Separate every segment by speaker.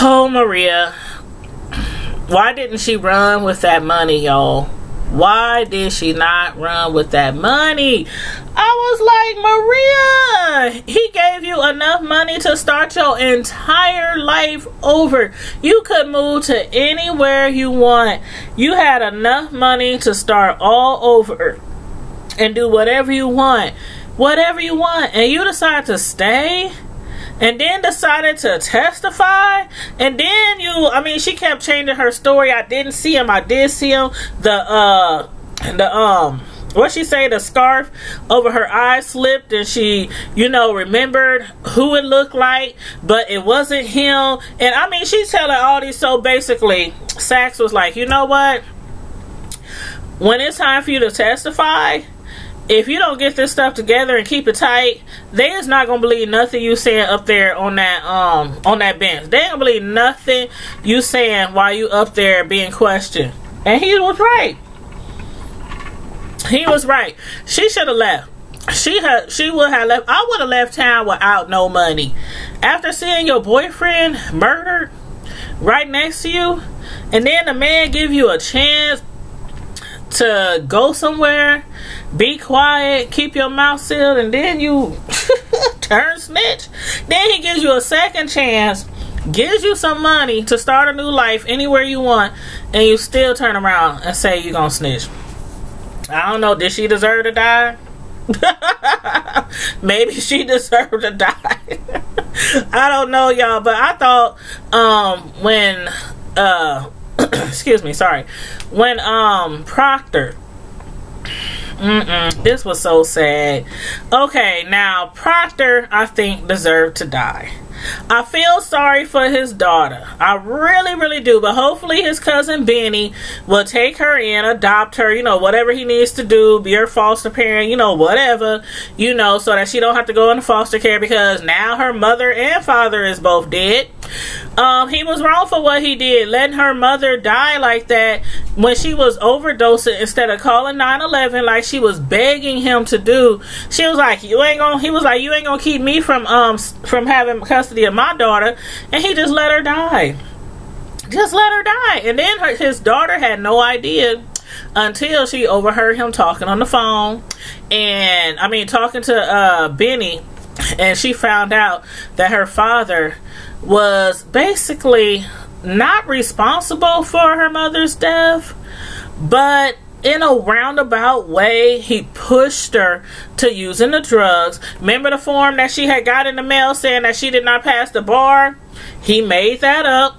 Speaker 1: Oh, Maria. Why didn't she run with that money, y'all? Why did she not run with that money? I was like, Maria, he gave you enough money to start your entire life over. You could move to anywhere you want. You had enough money to start all over and do whatever you want. Whatever you want. And you decide to stay? And then decided to testify. And then you i mean she kept changing her story. I didn't see him. I did see him. The uh the um what she say the scarf over her eyes slipped and she you know remembered who it looked like but it wasn't him. And i mean she's telling all these so basically Saxe was like you know what? When it's time for you to testify if you don't get this stuff together and keep it tight, they is not gonna believe nothing you saying up there on that um on that bench. They gonna believe nothing you saying while you up there being questioned. And he was right. He was right. She should have left. She had she would have left I would have left town without no money. After seeing your boyfriend murdered right next to you, and then the man give you a chance to go somewhere, be quiet, keep your mouth sealed, and then you turn snitch. Then he gives you a second chance, gives you some money to start a new life anywhere you want, and you still turn around and say you're gonna snitch. I don't know, did she deserve to die? Maybe she deserved to die. I don't know, y'all, but I thought um when uh excuse me, sorry. When um Proctor Mm-mm, this was so sad. Okay, now Proctor, I think, deserved to die. I feel sorry for his daughter. I really, really do. But hopefully, his cousin Benny will take her in, adopt her, you know, whatever he needs to do, be her foster parent, you know, whatever, you know, so that she don't have to go into foster care because now her mother and father is both dead. Um, he was wrong for what he did, letting her mother die like that when she was overdosing instead of calling 911 like she was begging him to do. She was like, "You ain't gonna." He was like, "You ain't gonna keep me from um from having custody of my daughter," and he just let her die. Just let her die. And then her, his daughter had no idea until she overheard him talking on the phone, and I mean talking to uh Benny, and she found out that her father was basically not responsible for her mother's death, but in a roundabout way, he pushed her to using the drugs. Remember the form that she had got in the mail saying that she did not pass the bar? He made that up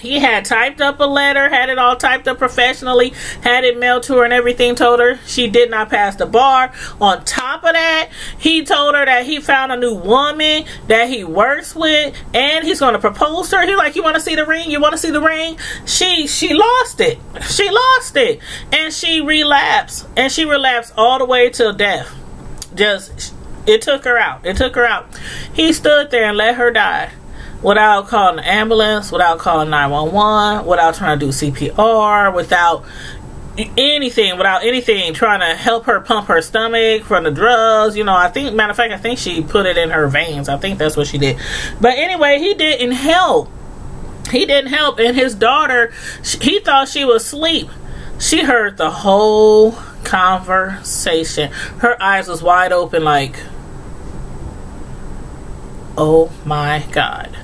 Speaker 1: he had typed up a letter, had it all typed up professionally, had it mailed to her and everything, told her she did not pass the bar. On top of that, he told her that he found a new woman that he works with and he's going to propose to her. He's like, You want to see the ring? You want to see the ring? She she lost it. She lost it. And she relapsed. And she relapsed all the way till death. Just, it took her out. It took her out. He stood there and let her die without calling the ambulance, without calling 911, without trying to do CPR, without anything, without anything, trying to help her pump her stomach from the drugs. You know, I think, matter of fact, I think she put it in her veins. I think that's what she did. But anyway, he didn't help. He didn't help. And his daughter, he thought she was asleep. She heard the whole conversation. Her eyes was wide open like, oh my God